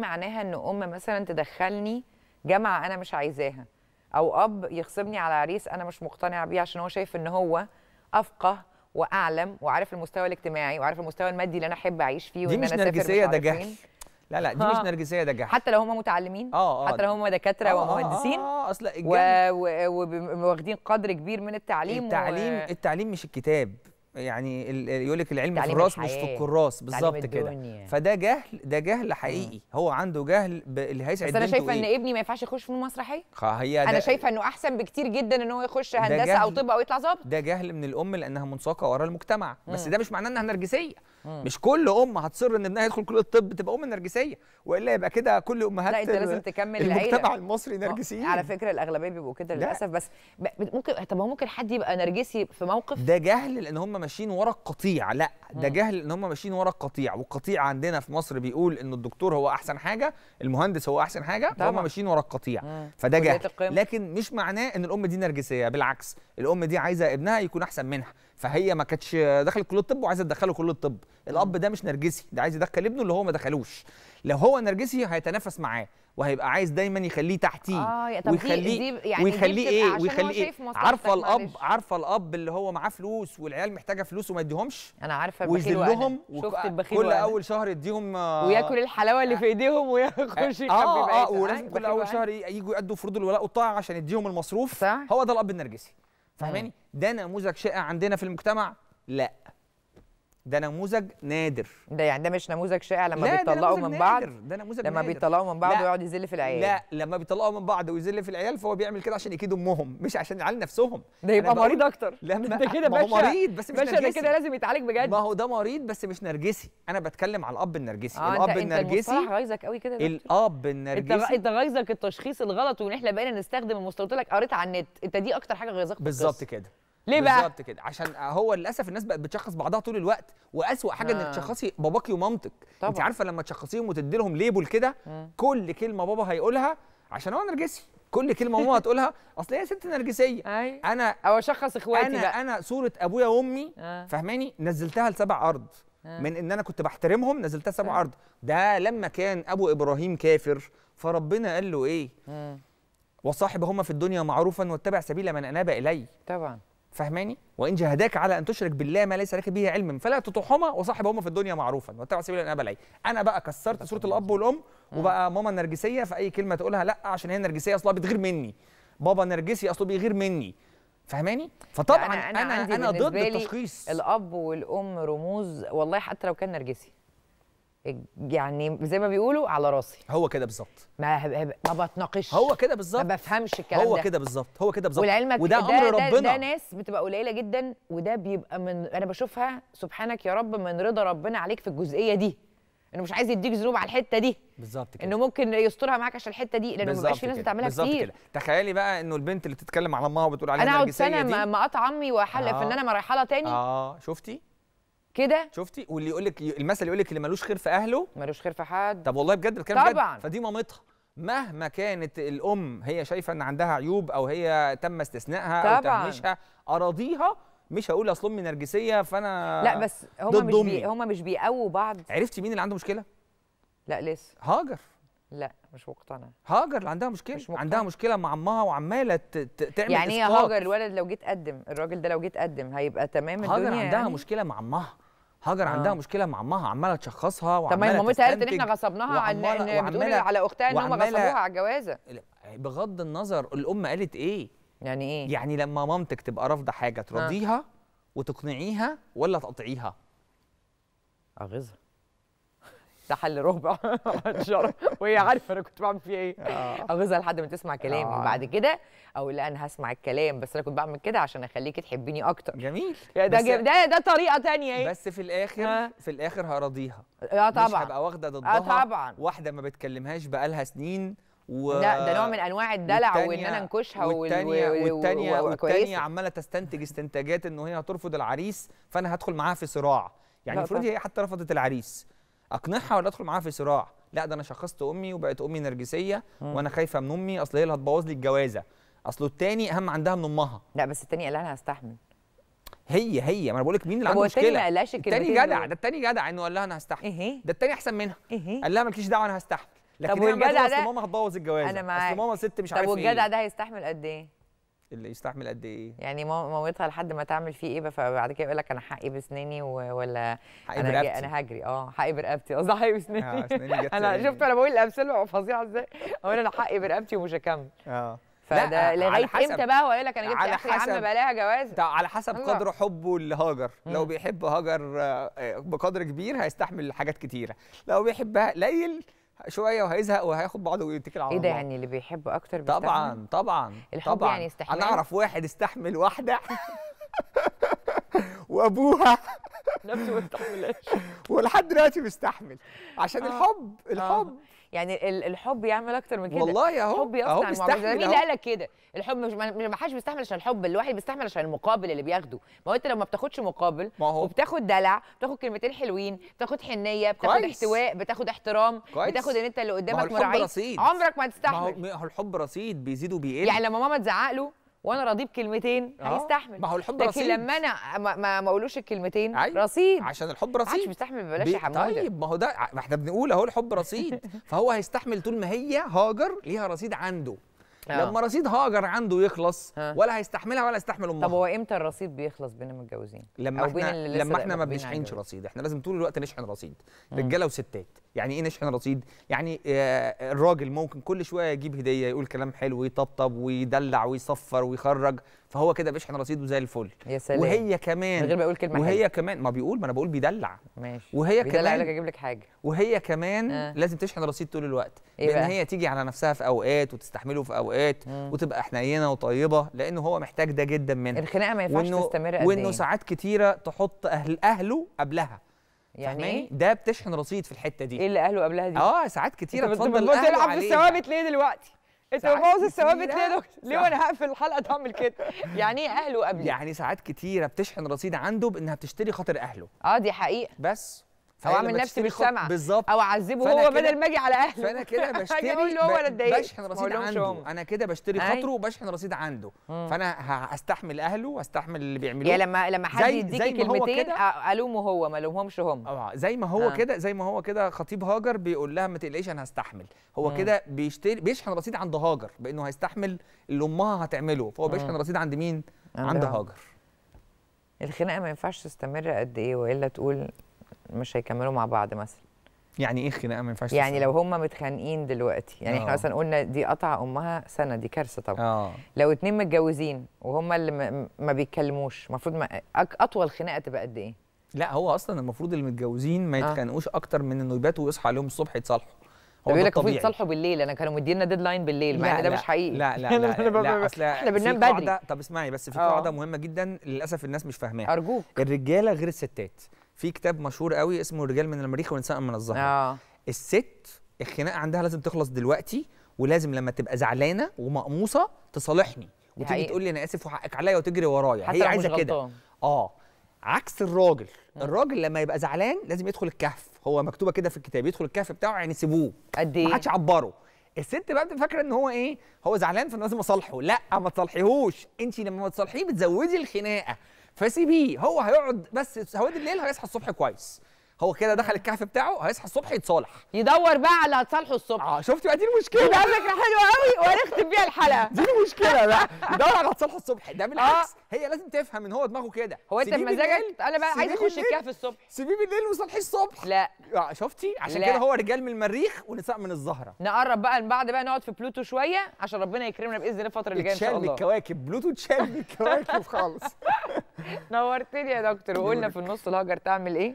معناها إن أم مثلا تدخلني جامعة أنا مش عايزاها أو أب يخصبني على عريس أنا مش مقتنعه بيه عشان هو شايف إن هو أفقه وأعلم وعارف المستوى الاجتماعي وعارف المستوى المادي اللي أنا أحب أعيش فيه دي وإن مش أنا أسافر نرجسية مش ده عارف جهل. لا لا دي مش. نرجسية ده جهل حتى لو هم متعلمين آه آه حتى لو هم دكاترة آه، آه، ومهندسين آه آه أصل و- الجهل و- وواخدين قدر كبير من التعليم التعليم و... التعليم مش الكتاب يعني يقول لك العلم في الراس مش في. الكراس بالظبط كده. فده جهل ده جهل حقيقي هو عنده جهل ب- اللي هيسعد بس أنا شايفة إن إيه؟ ابني ما ينفعش يخش فنون مسرحية هي أنا شايفة إنه أحسن بكتير جدا إن هو يخش هندسة أو. طب أو يطلع ظابط ده جهل من الأم لأنها منساقة ورا المجتمع بس مم. ده مش معناه إنها نرجسية مم. مش كل أم هتصر إن ابنها يدخل كلية الطب تبقى أم نرجسية وإلا يبقى كده كل أمهات لا أنت لازم تكمل العيلة المجتمع المصري نرجسيين على فكرة الأغلبية بيبقوا كده لا. للأسف بس ممكن طب هو ممكن حد يبقى نرجسي في موقف ده جهل لأن هم ماشيين ورا القطيع. لا ده. جهل إن هم ماشيين ورا القطيع. والقطيع عندنا في مصر بيقول إن الدكتور هو أحسن حاجة المهندس هو أحسن حاجة. فهم ماشيين ورا القطيع. فده جهل. لكن مش معناه إن الأم دي نرجسية بالعكس. الأم دي عايزة ابنها يكون أحسن منها. فهي ما كانتش دخلت كلية الطب وعايزة تدخله كلية الطب. الأب ده مش نرجسي ده عايز يدخل ابنه اللي هو ما دخلوش. لو هو نرجسي هيتنافس معاه. وهيبقى عايز دايما يخليه تحتيه دي- ويخليه دي يعني دي ويخليه إيه ويخليه إيه عارفة الاب. عارفة الأب اللي هو معاه فلوس والعيال محتاجة فلوس وما يديهمش أنا عارفة البخيل ويذلهم. شفت البخيل كل وأنا. أول شهر يديهم آه، وياكل الحلاوة اللي في إيديهم ويخش يخبي آه آه بقيتها. ولازم آه، كل أول. شهر يجوا يأدوا فروض الولاء والطاعة عشان يديهم المصروف صح. هو ده الأب النرجسي فاهماني ده نموذج شائع عندنا في المجتمع لا ده نموذج نادر. ده يعني ده مش نموذج شائع لما بيطلقوا من بعض؟ نادر، ده نموذج لما نادر. بيطلقوا من بعض لا، ويقعد يذل في العيال. لا لما بيطلقوا من بعض ويذل في العيال فهو بيعمل كده عشان يكيد أمهم مش عشان العيال نفسهم. ده يبقى مريض أكتر. لما ده كده ما هو مريض بس مش باشا ده نرجسي. كده لازم يتعالج بجد. ما هو ده مريض بس مش نرجسي. أنا بتكلم على الأب النرجسي. آه الأب انت أنت النرجسي المصطلح غايظك قوي كده. الأب أنت النرجسي. أنت غايظك التشخيص الغلط وإن إحنا بقينا نستخدم المصطلح قلت لك قريت على النت. أنت دي أكتر حاجة في بالظبط. كده. ليه بقى؟ بالظبط كده عشان هو للأسف الناس بقت بتشخص بعضها طول الوقت وأسوأ حاجة إنك آه. تشخصي باباكي ومامتك أنت طبعا. عارفة لما تشخصيهم وتدي لهم ليبل كده. كل كلمة بابا هيقولها عشان هو نرجسي كل كلمة ماما هتقولها أصل هي ست نرجسية أي أنا أو أشخص إخواتي أنا بقى أنا صورة أبويا وأمي آه. فاهماني نزلتها لسبع أرض آه. من إن أنا كنت بحترمهم نزلتها آه. سبع أرض ده لما كان أبو إبراهيم كافر فربنا قال له إيه. وصاحبهما في الدنيا معروفا واتبع سبيل من أناب إلي طبعا فاهماني وإن جاهداك على أن تشرك بالله ما ليس لك به علم فلا تطعهما وصاحبهما في الدنيا معروفا. واتبع سبيل من اناب الي أنا بقى كسرت صوره الأب والأم وبقى ماما نرجسيه فأي كلمة تقولها لأ عشان هي نرجسيه أصلا بتغير مني. بابا نرجسي أصله بيغير مني. فاهماني فطبعا أنا أنا, أنا ضد لي التشخيص. الأب والأم رموز والله حتى لو كان نرجسي. يعني زي ما بيقولوا على راسي. هو كده بالظبط. ما ما ما بتناقش هو كده ما بالظبط. بفهمش الكلام هو ده. كده بالظبط. هو كده بالظبط. ولعلمك وده ده, أمر ده, ربنا. ده ناس بتبقى قليلة جدا وده بيبقى من أنا بشوفها سبحانك يا رب من رضا ربنا عليك في الجزئية دي. إنه مش عايز يديك ذنوب على الحتة دي. بالظبط كده. إنه ممكن يسترها معاك عشان الحتة دي لأنه ما بيبقاش في ناس بتعملها بالظبط كتير. كده. تخيلي بقى إنه البنت اللي تتكلم على امها وبتقول عليها أنا اقعد سنة ما ما اقطع عمي وأحلف آه. ان أنا ما رايحة لها تاني. آه. شفتي؟ كده؟ شفتي؟ واللي يقول لك المثل يقول لك اللي ملوش خير في أهله. ملوش خير في حد. طب والله بجد بتكلم بجد؟ طبعاً. فدي مامتها. مهما كانت الأم هي شايفة إن عندها عيوب أو هي تم استثنائها أو طبعاً. تهميشها أراضيها مش هقول أصل أمي نرجسية فأنا لا بس هما ضد مش. بي هما مش بيقووا بعض. عرفتي مين اللي عنده مشكلة؟ لا لسه. هاجر. لا مش مقتنع. هاجر اللي عندها مشكلة؟ مش مقتنع. عندها مشكلة مع أمها وعمالة تعمل يعني إيه. هاجر الولد لو جيت قدم الراجل ده لو جيت قدم هيبقى تمام هاجر الدنيا عندها يعني؟ مشكلة مع أمها. هاجر آه. عندها مشكلة مع أمها عمالة تشخصها طب ما وعمالة مامتها قالت إن إحنا غصبناها وعمالة- ان بتقول على أختها إن هم غصبوها على الجوازة. بغض النظر الأم قالت إيه؟ يعني إيه؟ يعني لما مامتك تبقى رافضة حاجة ترضيها وتقنعيها ولا تقطعيها؟ أغيظها. ده حل ربع وهي عارفة أنا كنت بعمل فيها إيه. اغيظها لحد ما تسمع كلامي آه. وبعد كده أقول لا أنا هسمع الكلام بس أنا كنت بعمل كده عشان اخليكي تحبيني أكتر. جميل. يا ده ده ده طريقة تانية إيه. بس في الآخر آه. في الآخر هراضيها. آه مش طبعا هبقى واخدة ضدها آه طبعا. واحدة ما بتكلمهاش بقالها سنين و... لا ده نوع من أنواع الدلع وإن أنا أنكشها وال- والتانية و- و- والتانية والتانية. عمالة تستنتج استنتاجات انه هي هترفض العريس فأنا هدخل معاها في صراع. يعني المفروض. هي حتى رفضت العريس. أقنعها ولا أدخل معاها في صراع؟ لا ده أنا شخصت أمي وبقت أمي نرجسية وأنا خايفة من أمي أصل هي اللي هتبوظ لي الجوازة. اصله التاني أهم عندها من أمها. لا بس التاني قال أنا هستحمل. هي هي. ما أنا بقول لك مين اللي طب عنده هو التاني ما مشكله قالهاش التاني جدع؟ ده التاني جدع إنه قال لها أنا هستحمل. إيه؟ ده التاني أحسن منها. إيه؟ قال لها مالكيش دعوة أنا هستحمل. لكن طب والجدع ده- ماما هتبوظ الجواز أنا أصل. ماما ست مش طب عارف والجدع إيه. ده هيستحمل قد إيه؟ اللي يستحمل قد إيه. يعني مامتها لحد ما تعمل فيه إيه فبعد كده يقول لك أنا حقي بسناني و- ولا حقي أنا برقبتي. أنا هجري. آه حقي برقبتي. قصدي حقي بسناني. آه، أنا شفت أنا بقول الامثله فظيعه إزاي. أقول أنا حقي برقبتي ومش هكمل. آه. فده لغايه إمتى بقى؟ هو يقول لك أنا جبت آخري يا عم بلاها جواز. على حسب الله. قدر حبه لهاجر لو. بيحب هاجر آه، بقدر كبير هيستحمل حاجات كتيرة. لو بيحبها قليل شوية وهيزهق وهياخد بعضه ويتكل على إيه ده الله يعني اللي بيحب أكتر بيستحمل؟ طبعا طبعا الحب طبعا. يعني استحمال؟ أنا اعرف واحد استحمل واحدة. وأبوها. نفسه ما يستحملهاش ولحد دلوقتي مستحمل عشان آه. الحب الحب يعني ال- الحب يعمل أكتر من كده. والله أهو الحب أهو يصنع المعجزات مين بيستحمل اللي قال لك كده؟ الحب مش ما ما حدش بيستحمل عشان الحب الواحد بيستحمل عشان المقابل اللي بياخده. ما هو أنت لو ما بتاخدش مقابل ما هو. وبتاخد دلع بتاخد كلمتين حلوين بتاخد حنية بتاخد كويس. احتواء بتاخد احترام كويس. بتاخد إن أنت اللي قدامك رصيد. عمرك ما هتستحمل. ما هو الحب رصيد بيزيد وبيقل. يعني لما ماما تزعق له وأنا راضيه بكلمتين آه. هيستحمل. ما هو الحب لكن رصيد. لما أنا ما ما أقولوش الكلمتين أيوة. رصيد. عشان الحب رصيد. بيستحمل ببلاش بي- يا حمودة. طيب ما هو ده ما إحنا بنقول أهو الحب رصيد. فهو هيستحمل طول ما هي هاجر ليها رصيد عنده. آه. لما رصيد هاجر عنده يخلص ها. ولا هيستحملها ولا هيستحمل أمها. طب هو إمتى الرصيد بيخلص بينا متجوزين لما أو بين إحنا اللي لسه لما إحنا ما بين بنشحنش. رصيد. إحنا لازم طول الوقت نشحن رصيد. رجالة وستات. يعني إيه نشحن رصيد؟ يعني آه الراجل ممكن كل شوية يجيب هدية يقول كلام حلو ويطبطب ويدلع ويصفر ويخرج. فهو كده بيشحن رصيده زي الفل. يا سلام. وهي من غير كمان ما يقول كلمة وهي حلوة. كمان ما بيقول ما أنا بقول بيدلع. ماشي. وهي بيدلع كمان لك أجيب لك حاجة. وهي كمان آه. لازم تشحن رصيد طول الوقت. إيه لأن بقى؟ هي تيجي على نفسها في أوقات وتستحمله في أوقات مم. وتبقى حنينة وطيبة لأنه هو محتاج ده جدا منها. الخناقة ما ينفعش تستمر قد وإنه إيه؟ ساعات كتيرة تحط أهل أهله قبلها. يعني؟ إيه؟ ده بتشحن رصيد في الحتة إيه دي اللي أهله قبلها دي؟ آه ساعات كتيرة تفضل بتلعب في الثوابت ليه دلوقتي. انت بتبوظ الثوابت. ليه يا دكتور. ليه. وأنا هقفل الحلقة تعمل كده؟ يعني إيه اهله قبلي. يعني ساعات كتيرة بتشحن رصيد عنده بانها بتشتري خاطر اهله. آه دي حقيقة. بس. أو اعمل لما نفسي مش سامعه بالظبط أو أعذبه هو بدل ما أجي على أهله فأنا كده بشتري أقول له هو ب- اتضايقت بشحن رصيد عنده هم. أنا كده بشتري. خاطره وبشحن رصيد عنده مم. فأنا هستحمل أهله وأستحمل اللي بيعملوه يعني لما لما حد يديكي هو كلمتين ألومه هو ما ألومهمش هم آه زي ما هو آه. كده زي ما هو كده خطيب هاجر بيقول لها ما تقلقيش أنا هستحمل هو. كده بيشتري بيشحن رصيد عند هاجر بأنه هيستحمل اللي أمها هتعمله فهو بيشحن. رصيد عند مين عند. هاجر الخناقة ما ينفعش تستمر قد إيه وإلا تقول مش هيكملوا مع بعض مثلا. يعني إيه خناقه ما ينفعش يعني؟ لو هم متخانقين دلوقتي يعني إحنا آه. مثلا قلنا دي قطع أمها سنة دي كارثة طبعا. آه. لو اتنين متجوزين وهم اللي ما, ما بيتكلموش المفروض أطول خناقة تبقى قد إيه؟ لا هو أصلا المفروض اللي متجوزين ما آه. يتخانقوش أكتر من إنه يباتوا ويصحى عليهم الصبح يتصالحوا. هو يقول ده لك المفروض. يتصالحوا بالليل أنا كانوا مدينا ديدلاين بالليل مع إن ده مش حقيقي. لا لا لا, لا ب- أصل إحنا بننام بدري. طب اسمعي بس في آه. قاعدة مهمة جدا للأسف الناس مش فاهماها. أرجوك. الرجالة غير الستات. في كتاب مشهور قوي اسمه الرجال من المريخ والنساء من الزهر آه. الست الخناقة عندها لازم تخلص دلوقتي ولازم لما تبقى زعلانة ومقموصة تصالحني. وتيجي. تقول لي أنا آسف وحقك عليا وتجري ورايا. هي عايزة كده. آه. عكس الراجل. الراجل لما يبقى زعلان لازم يدخل الكهف. هو مكتوبة كده في الكتاب يدخل الكهف بتاعه يعني سيبوه. قد إيه؟ حدش عبره. الست بقى بتبقى فاكره إن هو إيه؟ هو زعلان فأنا لازم أصالحه. لأ ما تصالحيهوش. انت لما تصالحيه بتزودي الخناقة. فسيبيه هو هيقعد بس سواد الليل هيصحى الصبح كويس. هو كده دخل الكهف بتاعه هيصحى الصبح يتصالح. يدور بقى على هتصالحه الصبح. آه شفتي بقى؟ دي المشكلة. فكرة حلوة قوي وهنختم بيها الحلقة. دي المشكلة بقى. يدور على تصالحه الصبح. ده بالعكس. هي لازم تفهم إن هو دماغه كده. هو أنت بمزاجك أنا بقى عايز أخش الكهف الصبح. سيبيه بالليل وصالحيه الصبح. لا. آه، شفتي؟ عشان. كده هو رجال من المريخ ونساء من الزهرة. نقرب بقى لبعض بقى نقعد في بلوتو شوية عشان ربنا يكرمنا بإذن الله الفترة اللي جاية إن شاء الله. الكواكب. بلوتو اتشال من الكواكب خالص. نورتني يا دكتور. وقلنا. في النص الهجر تعمل إيه؟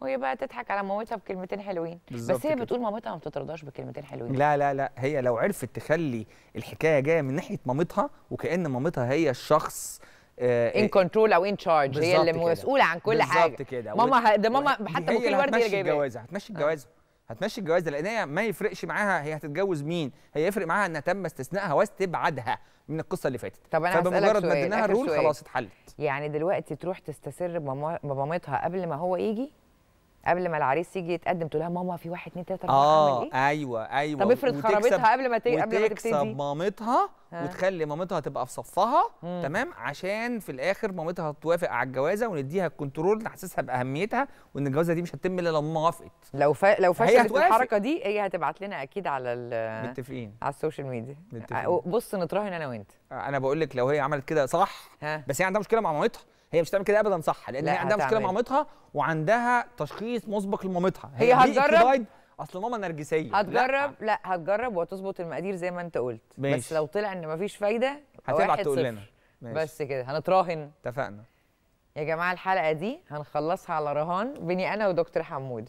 وهي بقى تضحك على مامتها بكلمتين حلوين. بس هي كده. بتقول مامتها ما بتترضاش بكلمتين حلوين. لا لا لا هي لو عرفت تخلي الحكاية جاية من ناحية مامتها وكأن مامتها هي الشخص آه in control أو in charge هي اللي. مسؤولة عن كل حاجة. بالظبط كده ماما ده ماما حتى دي هي بوكيه اللي اللي هتمشي جايباه الجوازة هتمشي الجوازة. هتمشي الجوازة لأن هي ما يفرقش معاها هي هتتجوز مين؟ هي يفرق معاها إنها تم استثنائها واستبعادها من القصة اللي فاتت. طب أنا هسألك فبمجرد ما سؤال، اديناها ال role سؤال. خلاص اتحلت. يعني دلوقتي تروح تستسر بمامتها قبل ما هو يجي؟ قبل ما العريس يجي يتقدم تقول لها ماما في واحد اتنين تلاتة أعمل آه إيه؟ أيوه أيوه. طب افرض خربتها قبل ما ت- قبل ما وتكسب تبتدي. مامتها ها. وتخلي مامتها تبقى في صفها مم. تمام؟ عشان في الآخر مامتها توافق على الجوازة ونديها ال control نحسسها بأهميتها وإن الجوازة دي مش هتتم إلا لما وافقت لو ف... لو فشلت. الحركة دي هي هتبعت لنا أكيد على ال... متفقين. على السوشيال ميديا. متفقين. بص نتراهن أنا وأنت. أنا بقول لك لو هي عملت كده صح ها. بس هي عندها مشكلة مع مامتها. هي مش هتعمل كده ابدا صح. لأن لا، هي عندها مشكلة. مع مامتها وعندها تشخيص مسبق لمامتها. هي دي هتجرب؟ أصل ماما نرجسية. لا، هتجرب؟ لا هتجرب وهتظبط المقادير زي ما أنت قلت. بس ماشي. لو طلع إن مفيش فايدة هتبعت تقول. لنا. بس كده هنتراهن. اتفقنا. يا جماعة الحلقة دي هنخلصها على رهان بيني أنا ودكتور حمود